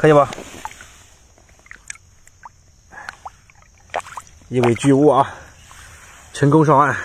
可以吧？一尾巨物啊成功上岸。